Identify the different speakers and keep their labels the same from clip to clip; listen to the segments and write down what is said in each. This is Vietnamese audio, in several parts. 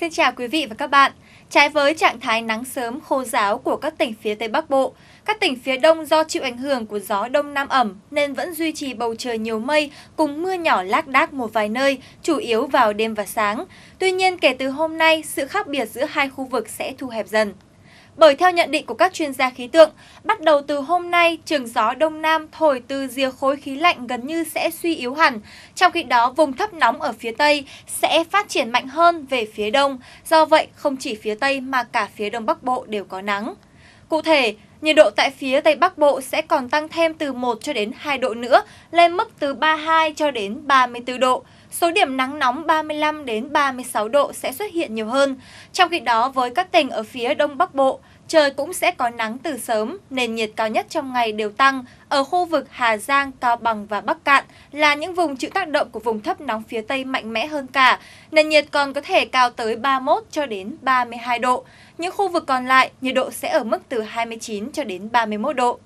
Speaker 1: Xin chào quý vị và các bạn. Trái với trạng thái nắng sớm khô giáo của các tỉnh phía Tây Bắc Bộ, các tỉnh phía Đông do chịu ảnh hưởng của gió Đông Nam ẩm nên vẫn duy trì bầu trời nhiều mây cùng mưa nhỏ lác đác một vài nơi, chủ yếu vào đêm và sáng. Tuy nhiên, kể từ hôm nay, sự khác biệt giữa hai khu vực sẽ thu hẹp dần. Bởi theo nhận định của các chuyên gia khí tượng, bắt đầu từ hôm nay, trường gió Đông Nam thổi từ rìa khối khí lạnh gần như sẽ suy yếu hẳn. Trong khi đó, vùng thấp nóng ở phía Tây sẽ phát triển mạnh hơn về phía Đông. Do vậy, không chỉ phía Tây mà cả phía Đông Bắc Bộ đều có nắng. Cụ thể, nhiệt độ tại phía Tây Bắc Bộ sẽ còn tăng thêm từ 1 cho đến 2 độ nữa, lên mức từ 32 cho đến 34 độ. Số điểm nắng nóng 35 đến 36 độ sẽ xuất hiện nhiều hơn. Trong khi đó, với các tỉnh ở phía Đông Bắc Bộ, trời cũng sẽ có nắng từ sớm, nền nhiệt cao nhất trong ngày đều tăng. Ở khu vực Hà Giang, Cao Bằng và Bắc Cạn là những vùng chịu tác động của vùng thấp nóng phía Tây mạnh mẽ hơn cả. Nền nhiệt còn có thể cao tới 31 cho đến 32 độ. Những khu vực còn lại, nhiệt độ sẽ ở mức từ 29 cho đến 31 độ.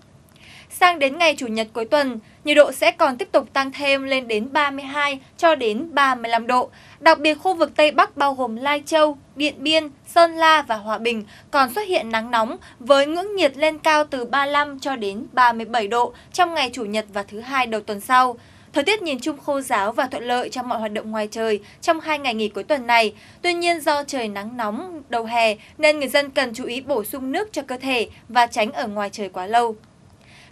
Speaker 1: Sang đến ngày Chủ nhật cuối tuần, nhiệt độ sẽ còn tiếp tục tăng thêm lên đến 32 cho đến 35 độ. Đặc biệt khu vực Tây Bắc bao gồm Lai Châu, Điện Biên, Sơn La và Hòa Bình còn xuất hiện nắng nóng với ngưỡng nhiệt lên cao từ 35 cho đến 37 độ trong ngày Chủ nhật và thứ hai đầu tuần sau. Thời tiết nhìn chung khô giáo và thuận lợi cho mọi hoạt động ngoài trời trong hai ngày nghỉ cuối tuần này. Tuy nhiên do trời nắng nóng đầu hè nên người dân cần chú ý bổ sung nước cho cơ thể và tránh ở ngoài trời quá lâu.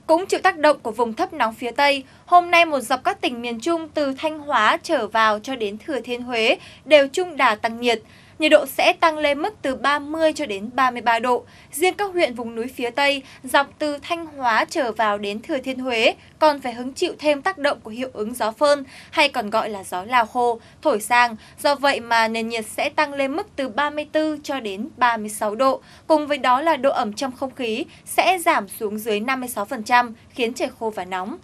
Speaker 1: Cũng chịu tác động của vùng thấp nóng phía Tây, hôm nay một dọc các tỉnh miền Trung từ Thanh Hóa trở vào cho đến Thừa Thiên Huế đều chung đà tăng nhiệt nhiệt độ sẽ tăng lên mức từ 30 cho đến 33 độ. Riêng các huyện vùng núi phía Tây, dọc từ Thanh Hóa trở vào đến Thừa Thiên Huế, còn phải hứng chịu thêm tác động của hiệu ứng gió phơn, hay còn gọi là gió Lào khô, thổi sang. Do vậy mà nền nhiệt sẽ tăng lên mức từ 34 cho đến 36 độ. Cùng với đó là độ ẩm trong không khí sẽ giảm xuống dưới 56%, khiến trời khô và nóng.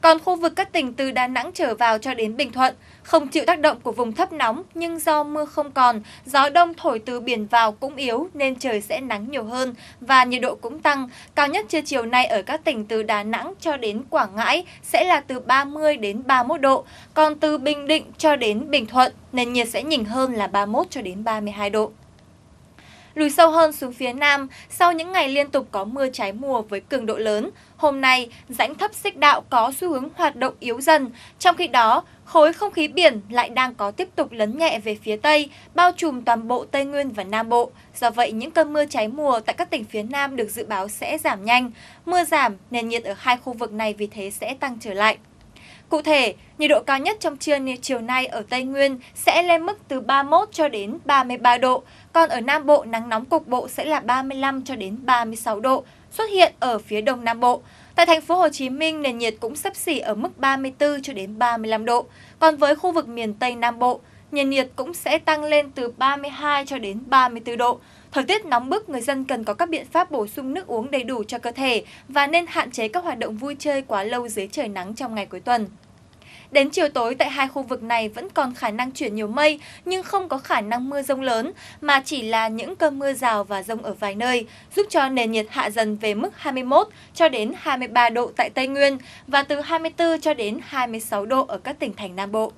Speaker 1: Còn khu vực các tỉnh từ Đà Nẵng trở vào cho đến Bình Thuận, không chịu tác động của vùng thấp nóng nhưng do mưa không còn, gió đông thổi từ biển vào cũng yếu nên trời sẽ nắng nhiều hơn và nhiệt độ cũng tăng. Cao nhất trưa chiều nay ở các tỉnh từ Đà Nẵng cho đến Quảng Ngãi sẽ là từ 30 đến 31 độ, còn từ Bình Định cho đến Bình Thuận nền nhiệt sẽ nhỉnh hơn là 31 cho đến 32 độ. Lùi sâu hơn xuống phía Nam, sau những ngày liên tục có mưa trái mùa với cường độ lớn, hôm nay rãnh thấp xích đạo có xu hướng hoạt động yếu dần. Trong khi đó, khối không khí biển lại đang có tiếp tục lấn nhẹ về phía Tây, bao trùm toàn bộ Tây Nguyên và Nam Bộ. Do vậy, những cơn mưa trái mùa tại các tỉnh phía Nam được dự báo sẽ giảm nhanh. Mưa giảm, nền nhiệt ở hai khu vực này vì thế sẽ tăng trở lại. Cụ thể, nhiệt độ cao nhất trong trưa chiều nay ở Tây Nguyên sẽ lên mức từ 31 cho đến 33 độ, còn ở Nam Bộ nắng nóng cục bộ sẽ là 35 cho đến 36 độ, xuất hiện ở phía Đông Nam Bộ. Tại thành phố Hồ Chí Minh, nền nhiệt cũng sấp xỉ ở mức 34 cho đến 35 độ. Còn với khu vực miền Tây Nam Bộ, nhiệt nhiệt cũng sẽ tăng lên từ 32 cho đến 34 độ. Thời tiết nóng bức, người dân cần có các biện pháp bổ sung nước uống đầy đủ cho cơ thể và nên hạn chế các hoạt động vui chơi quá lâu dưới trời nắng trong ngày cuối tuần. Đến chiều tối tại hai khu vực này vẫn còn khả năng chuyển nhiều mây nhưng không có khả năng mưa rông lớn mà chỉ là những cơn mưa rào và rông ở vài nơi, giúp cho nền nhiệt hạ dần về mức 21 cho đến 23 độ tại Tây Nguyên và từ 24 cho đến 26 độ ở các tỉnh thành Nam Bộ.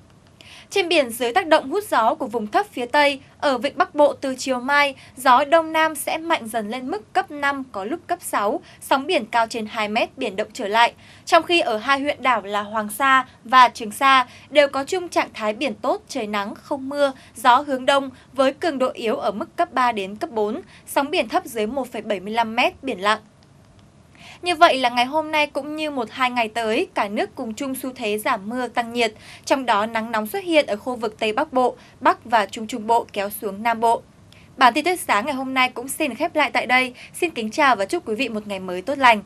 Speaker 1: Trên biển dưới tác động hút gió của vùng thấp phía Tây, ở vịnh Bắc Bộ từ chiều mai, gió Đông Nam sẽ mạnh dần lên mức cấp 5, có lúc cấp 6, sóng biển cao trên 2 mét, biển động trở lại. Trong khi ở hai huyện đảo là Hoàng Sa và Trường Sa đều có chung trạng thái biển tốt, trời nắng, không mưa, gió hướng đông với cường độ yếu ở mức cấp 3 đến cấp 4, sóng biển thấp dưới 1,75 mét, biển lặng. Như vậy là ngày hôm nay cũng như một hai ngày tới, cả nước cùng chung xu thế giảm mưa tăng nhiệt, trong đó nắng nóng xuất hiện ở khu vực Tây Bắc Bộ, Bắc và Trung Trung Bộ kéo xuống Nam Bộ. Bản tin tiết sáng ngày hôm nay cũng xin khép lại tại đây. Xin kính chào và chúc quý vị một ngày mới tốt lành.